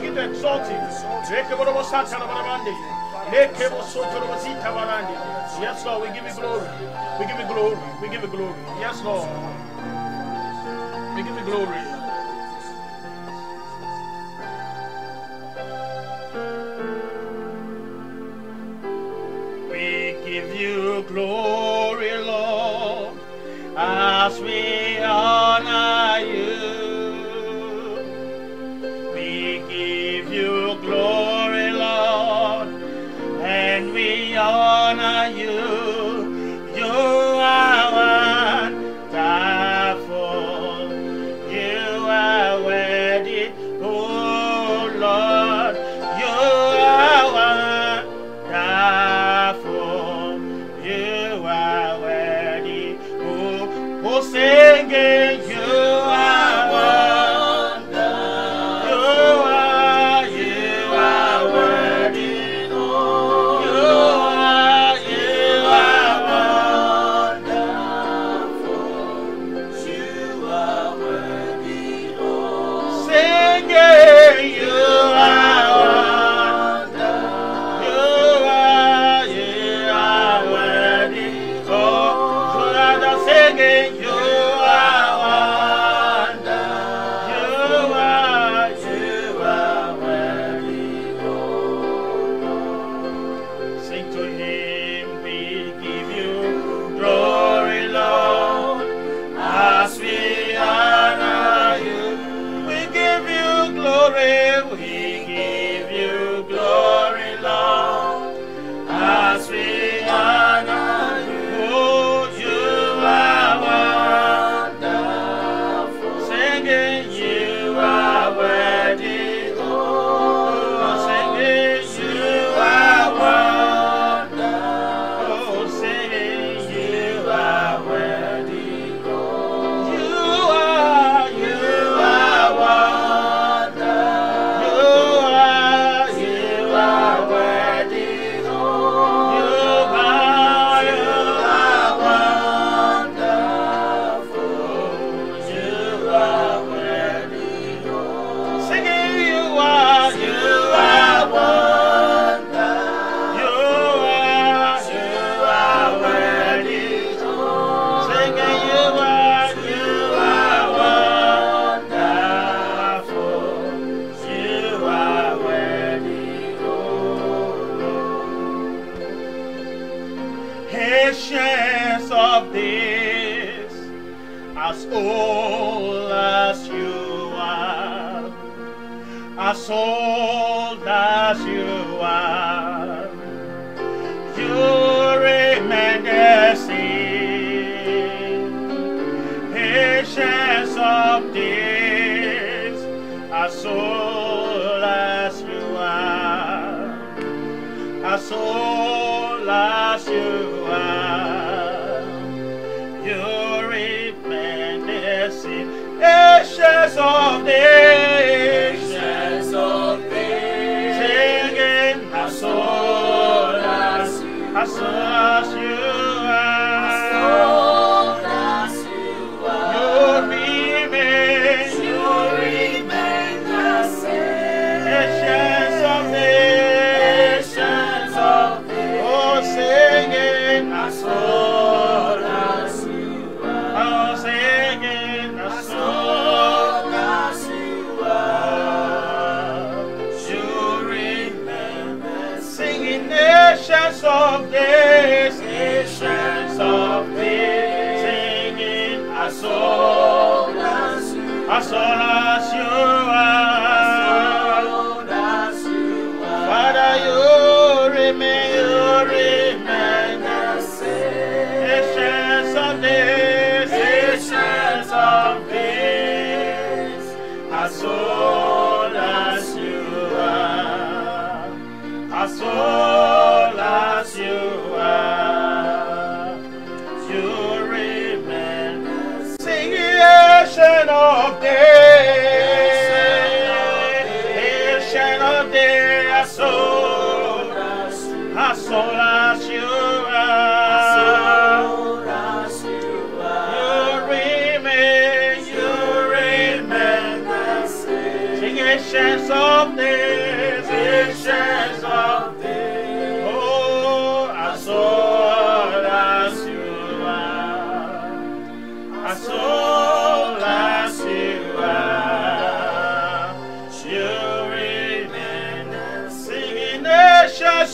begin to exalt him. Yes, Lord, we give you glory. We give you glory. We give you glory. Yes, Lord. We give you glory.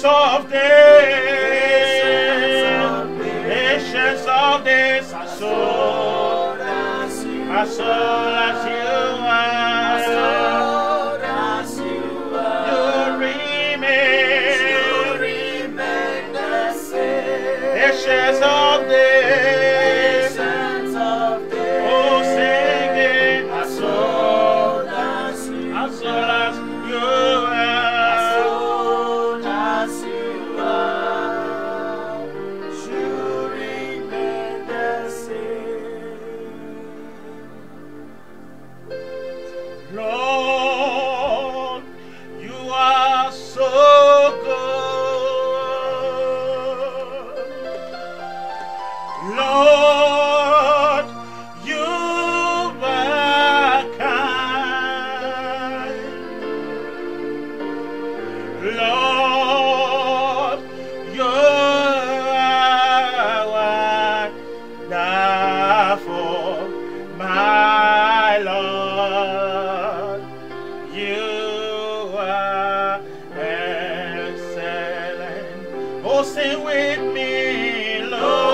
of days, patience of days, soul, our soul. Oh, sing with me, Lord.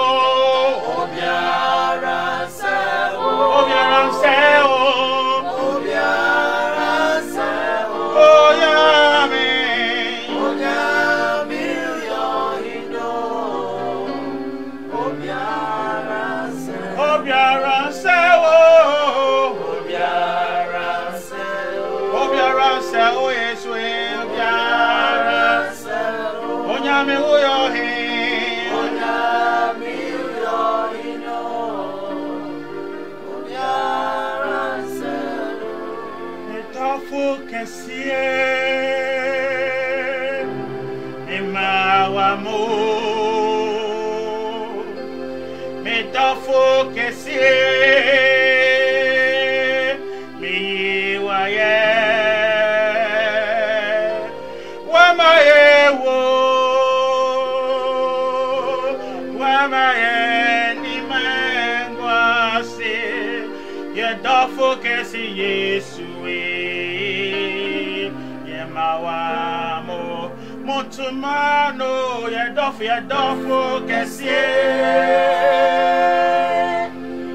wa mo mutumano yedofu yedofu kesie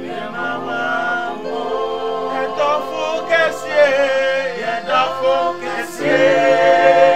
yemawa mo yedofu kesie yedofu kesie.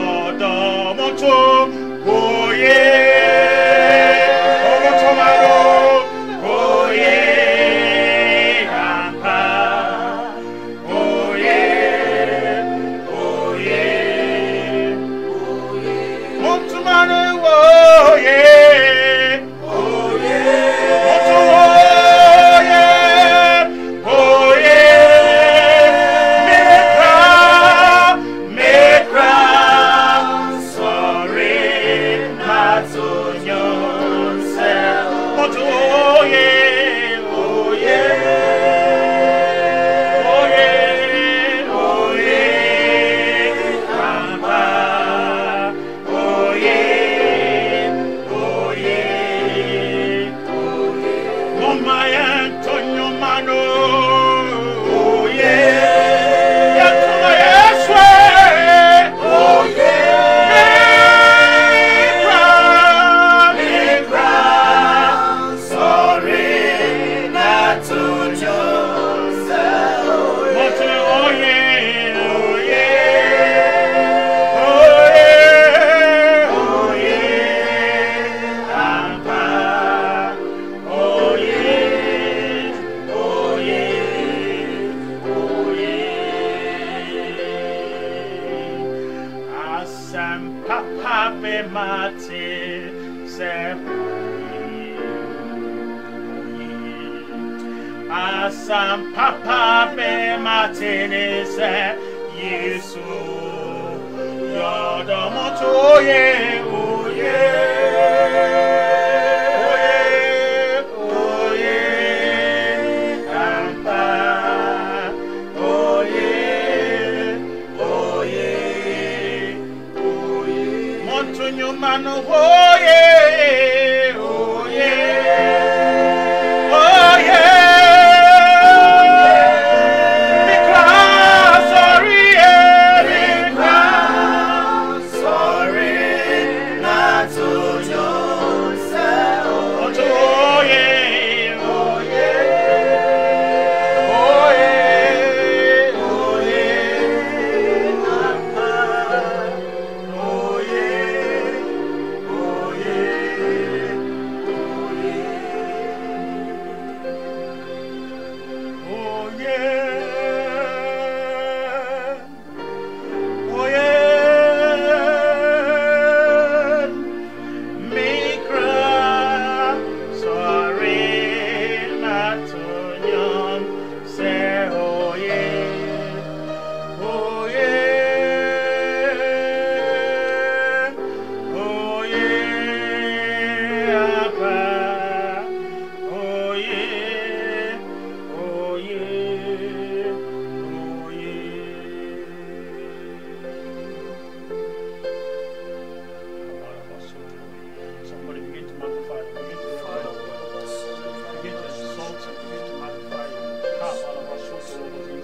받아 맞춰 고예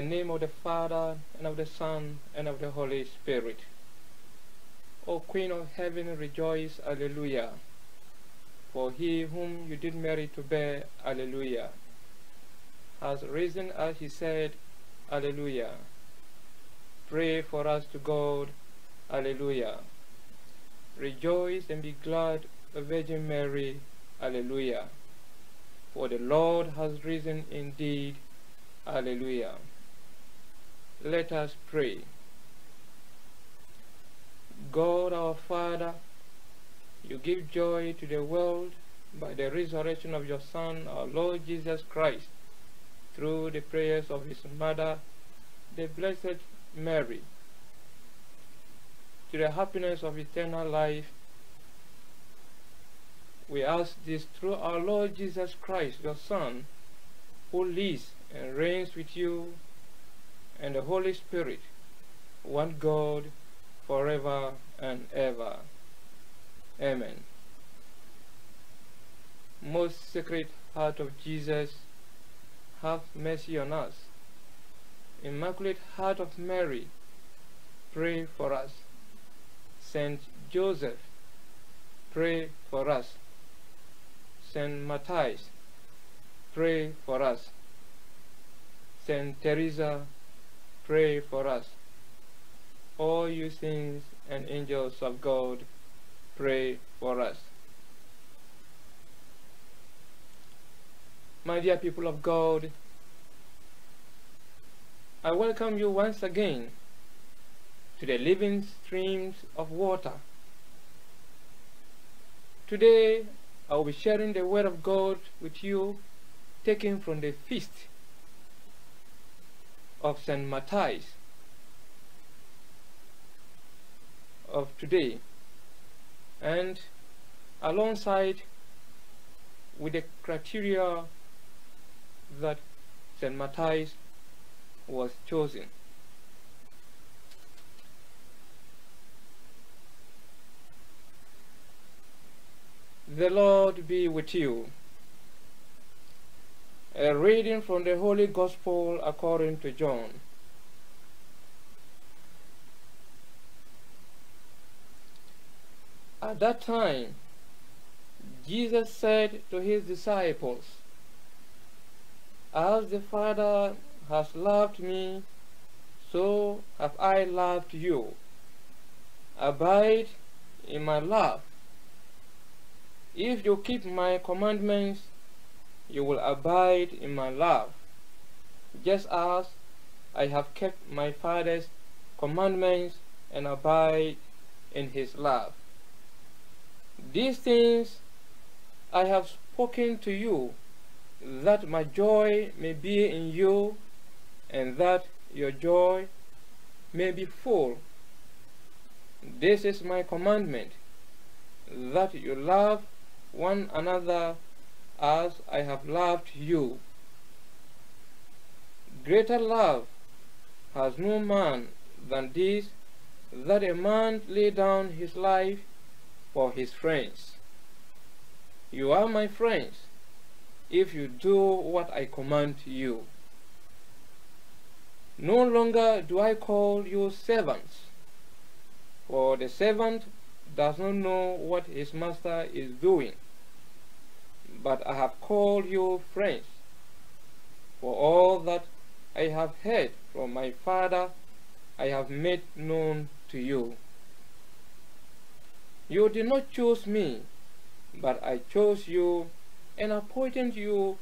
the name of the Father, and of the Son, and of the Holy Spirit. O Queen of Heaven, rejoice, Alleluia. For he whom you did marry to bear, Alleluia, has risen as he said, Alleluia. Pray for us to God, Alleluia. Rejoice and be glad, O Virgin Mary, Alleluia. For the Lord has risen indeed, Alleluia. Let us pray. God our Father, you give joy to the world by the resurrection of your Son, our Lord Jesus Christ, through the prayers of his mother, the Blessed Mary. To the happiness of eternal life, we ask this through our Lord Jesus Christ, your Son, who lives and reigns with you and the Holy Spirit, one God, forever and ever. Amen. Most Sacred Heart of Jesus, have mercy on us. Immaculate Heart of Mary, pray for us. Saint Joseph, pray for us. Saint Matthias, pray for us. Saint Teresa, pray for us. All you saints and angels of God, pray for us. My dear people of God, I welcome you once again to the living streams of water. Today, I will be sharing the Word of God with you, taken from the feast of St. Matthias of today, and alongside with the criteria that St. Matthias was chosen. The Lord be with you. A reading from the Holy Gospel according to John. At that time, Jesus said to his disciples, As the Father has loved me, so have I loved you. Abide in my love. If you keep my commandments, you will abide in my love, just as I have kept my Father's commandments and abide in his love. These things I have spoken to you, that my joy may be in you, and that your joy may be full. This is my commandment, that you love one another as I have loved you. Greater love has no man than this, that a man lay down his life for his friends. You are my friends if you do what I command you. No longer do I call you servants, for the servant does not know what his master is doing. But I have called you friends, for all that I have heard from my Father I have made known to you. You did not choose me, but I chose you and appointed you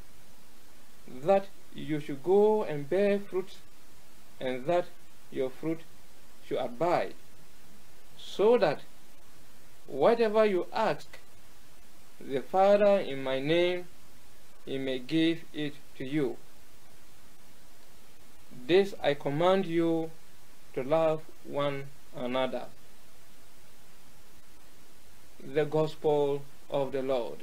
that you should go and bear fruit, and that your fruit should abide, so that whatever you ask the Father in my name, he may give it to you. This I command you to love one another. The Gospel of the Lord.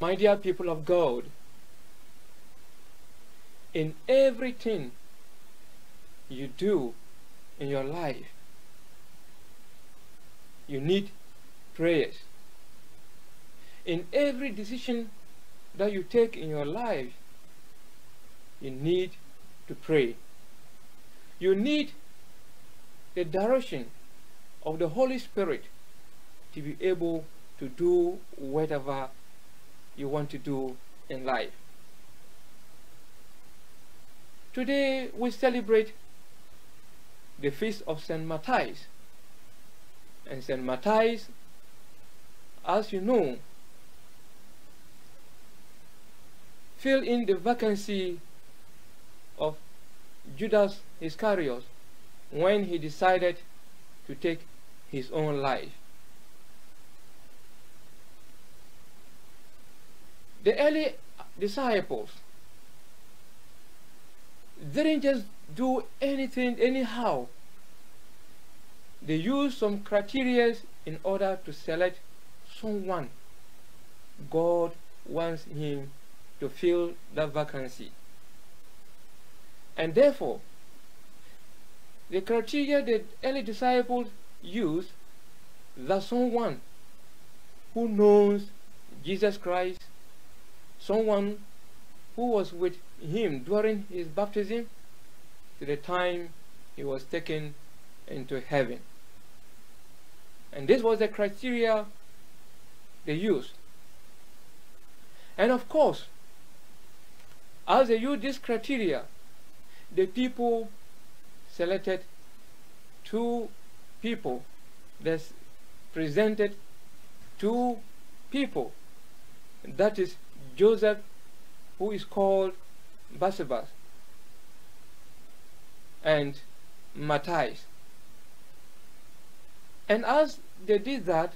My dear people of God, in everything you do in your life, you need prayers. In every decision that you take in your life, you need to pray. You need the direction of the Holy Spirit to be able to do whatever you want to do in life. Today we celebrate the feast of St. Matthias. And St. Matthias, as you know, fill in the vacancy of Judas Iscariot when he decided to take his own life. The early disciples didn't just do anything anyhow. They use some criteria in order to select someone God wants him to fill that vacancy. And therefore, the criteria that early disciples used that someone who knows Jesus Christ, someone who was with him during his baptism to the time he was taken into heaven. And this was the criteria they used. And of course, as they used this criteria, the people selected two people that presented two people. That is Joseph, who is called Barsabas, and Matthias. And as they did that,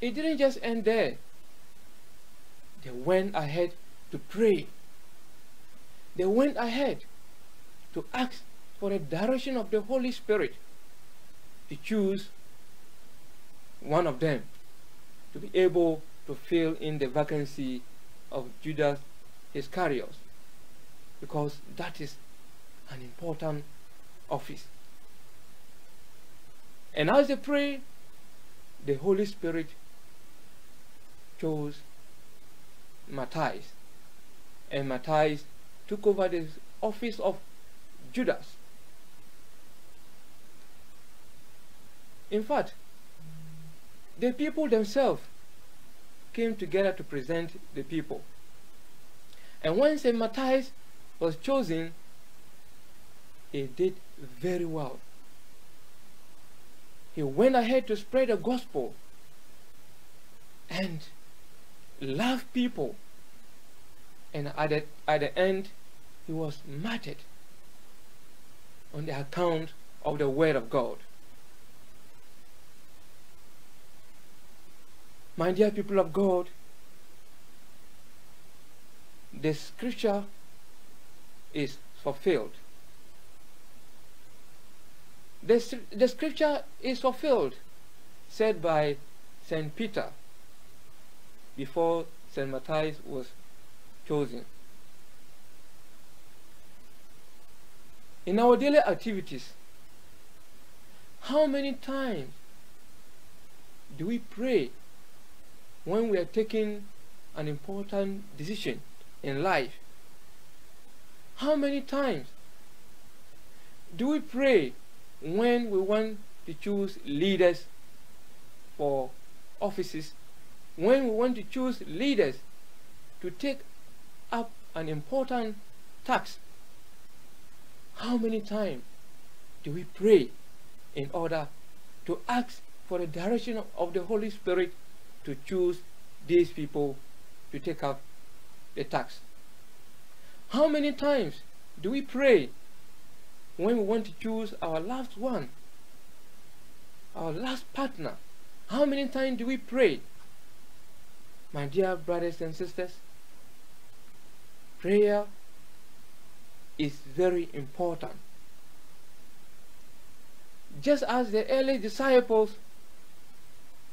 it didn't just end there. They went ahead to pray. They went ahead to ask for a direction of the Holy Spirit to choose one of them to be able to fill in the vacancy of Judas Iscariot because that is an important office. And as they pray, the Holy Spirit chose Matthias. And Matthias took over the office of Judas. In fact, the people themselves came together to present the people. And when St. Matthias was chosen, he did very well. He went ahead to spread the gospel and love people. And at the, at the end, he was martyred on the account of the word of God. My dear people of God, the scripture is fulfilled. The, the scripture is fulfilled, said by St. Peter before St. Matthias was chosen. In our daily activities, how many times do we pray when we are taking an important decision in life? How many times do we pray when we want to choose leaders for offices, when we want to choose leaders to take up an important task? How many times do we pray in order to ask for the direction of the Holy Spirit to choose these people to take up the task? How many times do we pray when we want to choose our last one, our last partner? How many times do we pray? My dear brothers and sisters, prayer is very important. Just as the early disciples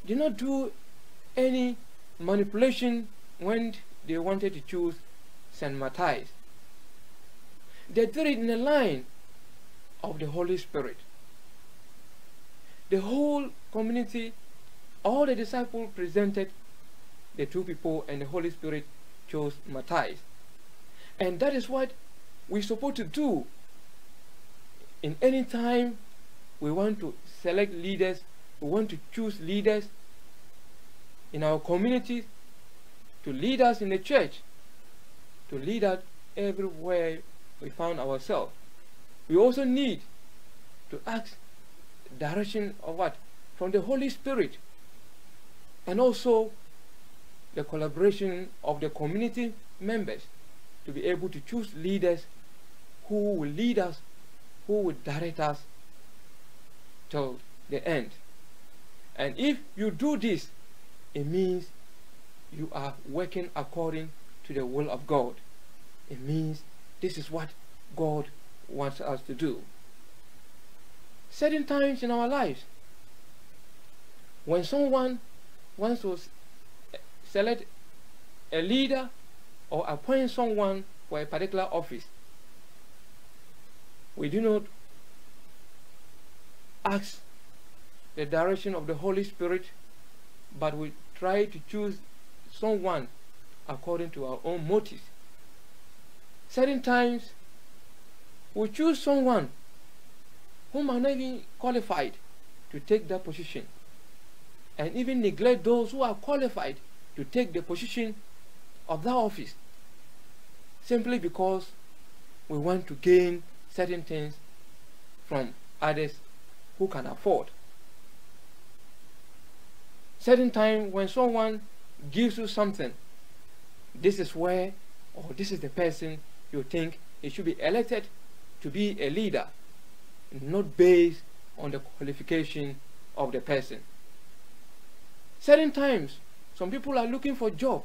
did not do any manipulation when they wanted to choose St. Matthias. They did it in a line of the Holy Spirit. The whole community, all the disciples presented the two people and the Holy Spirit chose Matthias. And that is what we're supposed to do in any time we want to select leaders, we want to choose leaders in our communities to lead us in the church, to lead us everywhere we found ourselves. We also need to ask direction of what? From the Holy Spirit and also the collaboration of the community members to be able to choose leaders who will lead us, who will direct us till the end. And if you do this, it means you are working according to the will of God. It means this is what God wants us to do. Certain times in our lives, when someone wants to select a leader or appoint someone for a particular office, we do not ask the direction of the Holy Spirit, but we try to choose someone according to our own motives. Certain times, we choose someone whom are not even qualified to take that position, and even neglect those who are qualified to take the position of that office, simply because we want to gain certain things from others who can afford. Certain time when someone gives you something, this is where, or this is the person you think he should be elected to be a leader, not based on the qualification of the person. Certain times, some people are looking for a job.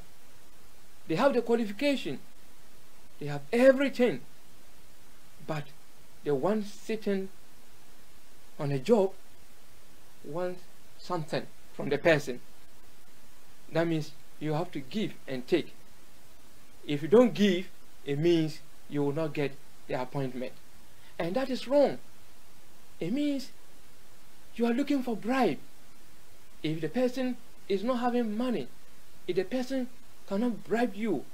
They have the qualification. They have everything. But the one sitting on a job wants something from the person. That means you have to give and take. If you don't give, it means you will not get the appointment. And that is wrong. It means you are looking for bribe. If the person is not having money, if the person cannot bribe you,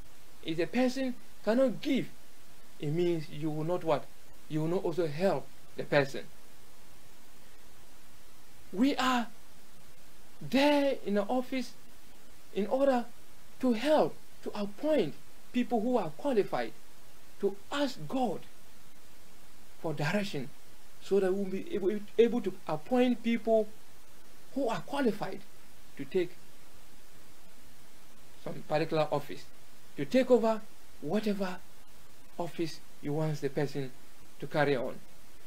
if the person cannot give, it means you will not what? You will not also help the person. We are there in the office in order to help, to appoint people who are qualified, to ask God for direction so that we'll be able, able to appoint people who are qualified to take some particular office, to take over whatever office you want the person to carry on.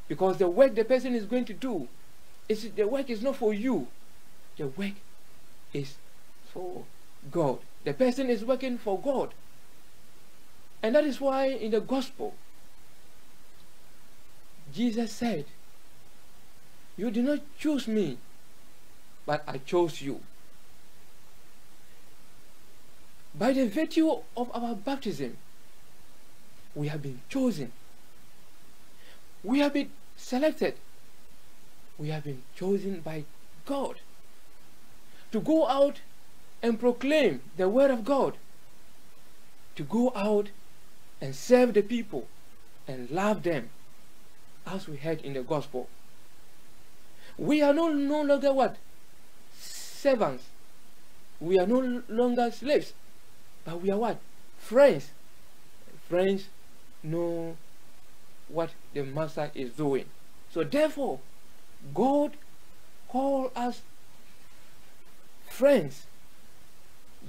Because the work the person is going to do, is the work is not for you. The work is for God. The person is working for God. And that is why in the gospel, Jesus said, You did not choose me, but I chose you. By the virtue of our baptism, we have been chosen. We have been selected. We have been chosen by God to go out and proclaim the word of God, to go out and serve the people and love them, as we heard in the gospel. We are no, no longer what? Servants. We are no longer slaves, but we are what? Friends. Friends know what the master is doing. So therefore, God call us friends.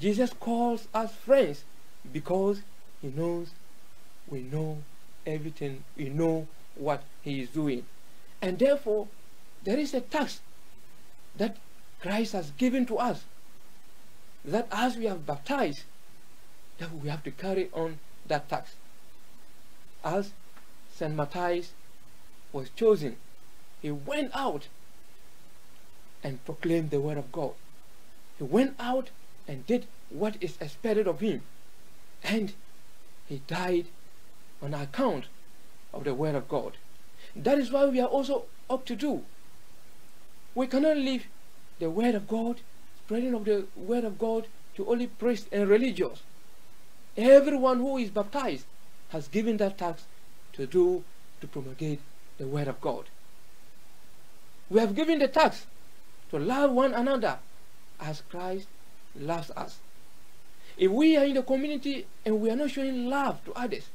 Jesus calls us friends because he knows we know everything, we know what he is doing. And therefore, there is a task that Christ has given to us that as we have baptized, that we have to carry on that task. As St. Matthias was chosen, he went out and proclaimed the word of God. He went out and did what is expected of him. And he died on account of the word of God. That is why we are also up to do. We cannot leave the word of God, spreading of the word of God to only priests and religious. Everyone who is baptized has given that task to do to promulgate the word of God. We have given the task to love one another as Christ loves us. If we are in the community and we are not showing love to others,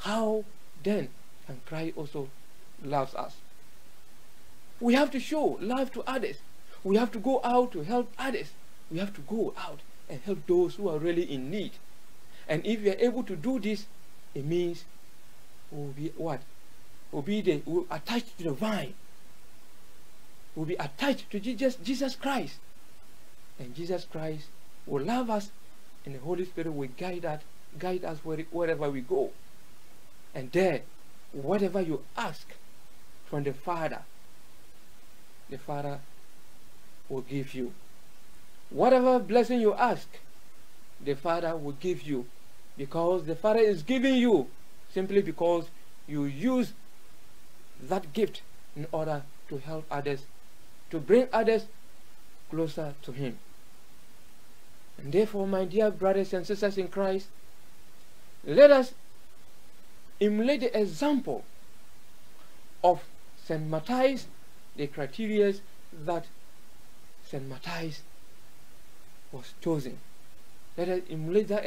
how then can Christ also loves us? We have to show love to others. We have to go out to help others. We have to go out and help those who are really in need. And if we are able to do this, it means we'll be what? We'll be the, we'll attached to the vine. We'll be attached to Jesus, Jesus Christ. And Jesus Christ will love us and the Holy Spirit will guide us, guide us wherever we go. And there, whatever you ask from the Father, the Father will give you. Whatever blessing you ask, the Father will give you. Because the Father is giving you simply because you use that gift in order to help others, to bring others closer to Him. And therefore, my dear brothers and sisters in Christ, let us emulate the example of St. Matthias, the criteria that St. Matthias was chosen. Let emulate that